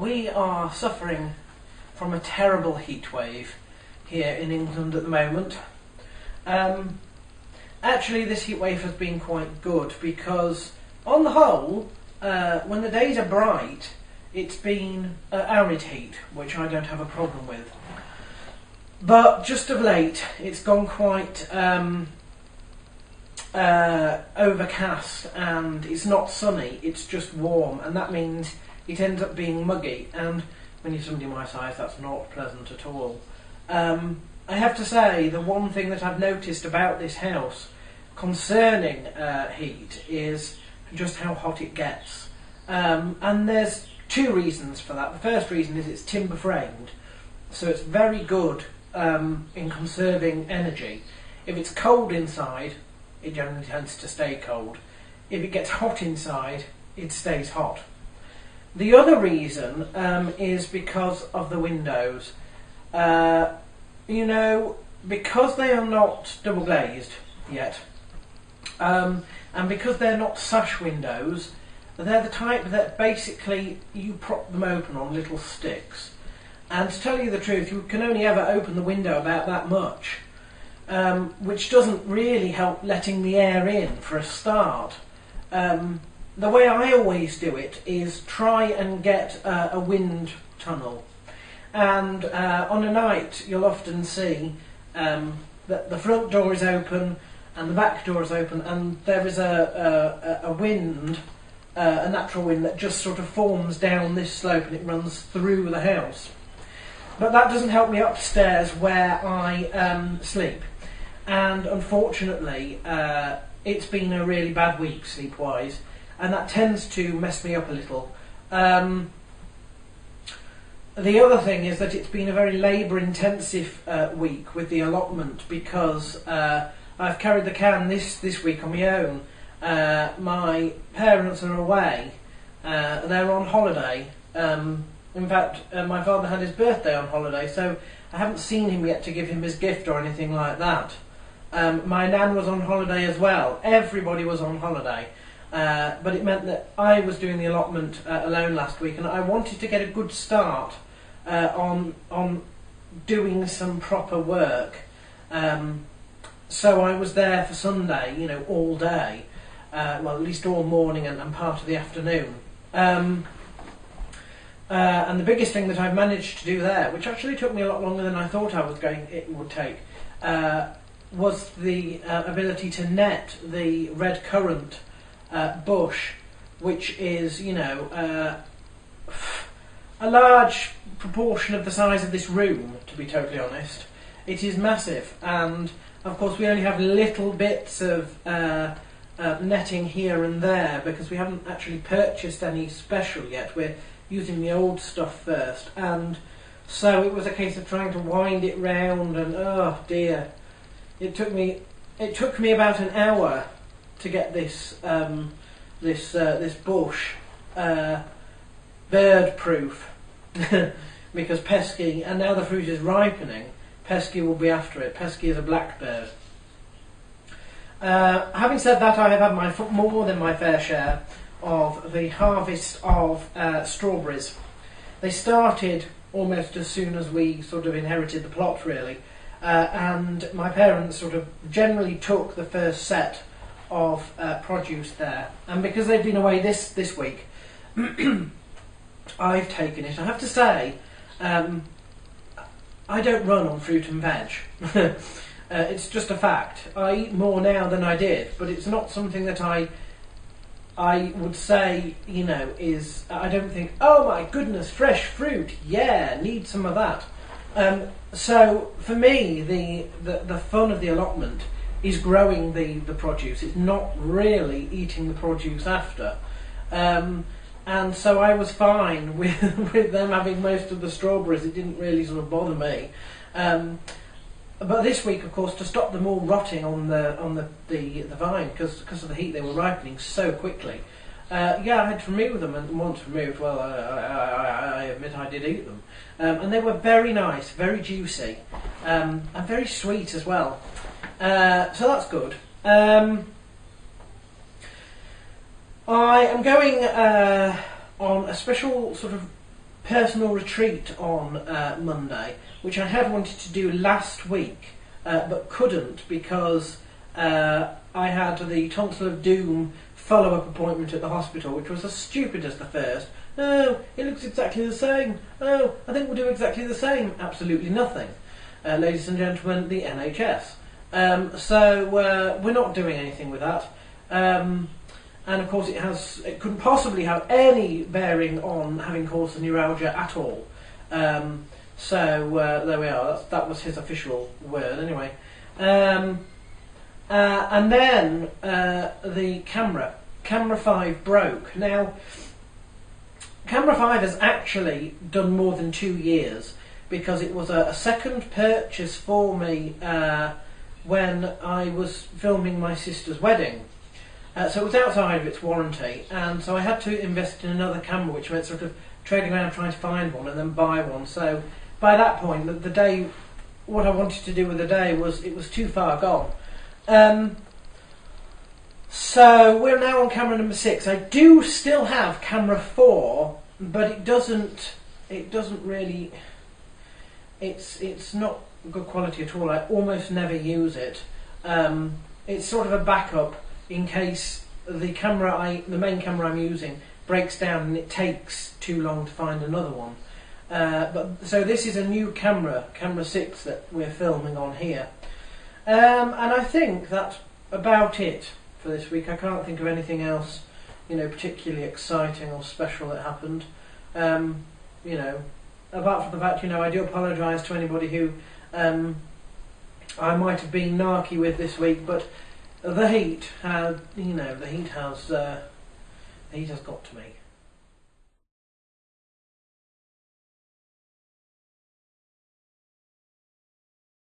we are suffering from a terrible heat wave here in England at the moment. Um, actually, this heat wave has been quite good because, on the whole, uh, when the days are bright, it's been uh, arid heat, which I don't have a problem with. But just of late, it's gone quite um, uh, overcast and it's not sunny, it's just warm, and that means it ends up being muggy. And when you're somebody my size, that's not pleasant at all. Um, I have to say, the one thing that I've noticed about this house concerning uh, heat is just how hot it gets. Um, and there's two reasons for that. The first reason is it's timber framed, so it's very good um, in conserving energy. If it's cold inside, it generally tends to stay cold. If it gets hot inside, it stays hot. The other reason um, is because of the windows. Uh, you know, because they are not double glazed yet, um, and because they're not sash windows, they're the type that basically you prop them open on little sticks. And to tell you the truth, you can only ever open the window about that much, um, which doesn't really help letting the air in for a start. Um, the way I always do it is try and get uh, a wind tunnel. And uh, on a night, you'll often see um, that the front door is open and the back door is open, and there is a, a, a wind, uh, a natural wind that just sort of forms down this slope and it runs through the house. But that doesn't help me upstairs where I um, sleep. And unfortunately, uh, it's been a really bad week sleep wise, and that tends to mess me up a little. Um, the other thing is that it's been a very labour intensive uh, week with the allotment because uh, I've carried the can this, this week on my own. Uh, my parents are away, uh, they're on holiday. Um, in fact, uh, my father had his birthday on holiday, so I haven't seen him yet to give him his gift or anything like that. Um, my nan was on holiday as well. Everybody was on holiday. Uh, but it meant that I was doing the allotment uh, alone last week, and I wanted to get a good start uh, on on doing some proper work. Um, so I was there for Sunday, you know, all day, uh, well, at least all morning and, and part of the afternoon. Um, uh, and the biggest thing that I've managed to do there, which actually took me a lot longer than I thought I was going, it would take, uh, was the ability to net the red currant uh, bush, which is, you know, uh, a large proportion of the size of this room, to be totally honest. It is massive, and of course, we only have little bits of uh, uh, netting here and there because we haven't actually purchased any special yet. We're using the old stuff first, and so it was a case of trying to wind it round, and oh dear, it took me it took me about an hour to get this um, this uh, this bush uh, bird proof because pesky, and now the fruit is ripening. Pesky will be after it. Pesky is a blackbird. Uh, having said that, I have had my more than my fair share of the harvest of uh, strawberries. They started almost as soon as we sort of inherited the plot, really, uh, and my parents sort of generally took the first set of uh, produce there. And because they've been away this this week, I've taken it. I have to say. Um, I don't run on fruit and veg. uh, it's just a fact. I eat more now than I did, but it's not something that I I would say, you know, is I don't think, oh my goodness, fresh fruit, yeah, need some of that. Um, so for me, the, the the fun of the allotment is growing the the produce. It's not really eating the produce after. Um, and so I was fine with with them having most of the strawberries. It didn't really sort of bother me. Um, but this week, of course, to stop them all rotting on the on the the, the vine because because of the heat, they were ripening so quickly. Uh, yeah, I had to remove them, and once removed, well, I, I, I, admit I did eat them, um, and they were very nice, very juicy, um, and very sweet as well. Uh, so that's good. Um, I am going uh, on a special sort of personal retreat on uh, Monday, which I had wanted to do last week, uh, but couldn't because uh, I had the Tonsil of Doom follow-up appointment at the hospital, which was as stupid as the first. Oh, it looks exactly the same. Oh, I think we'll do exactly the same. Absolutely nothing. Ladies and gentlemen, the NHS. Um, so uh, we're not doing anything with that. Um, and of course, it has it couldn't possibly have any bearing on having caused the neuralgia at all. Um, so uh, there we are. That's, that was his official word, anyway. Um, uh, and then uh, the camera, camera five broke. Now, camera five has actually done more than two years because it was a, a second purchase for me uh, when I was filming my sister's wedding. Uh, so it was outside of its warranty, and so I had to invest in another camera, which meant sort of trading around trying to find one and then buy one. So by that point, the, the day, what I wanted to do with the day was it was too far gone. Um, so we're now on camera number six. I do still have camera four, but it doesn't. It doesn't really. It's it's not good quality at all. I almost never use it. Um, it's sort of a backup in case the camera I, the main camera I'm using breaks down and it takes too long to find another one. Uh, but so this is a new camera, camera six that we're filming on here, um, and I think that's about it for this week. I can't think of anything else, you know, particularly exciting or special that happened. Um, you know, apart from the fact, you know, I do apologise to anybody who um, I might have been narky with this week, but the heat, had, you know, the heat has, uh, the heat has got to me.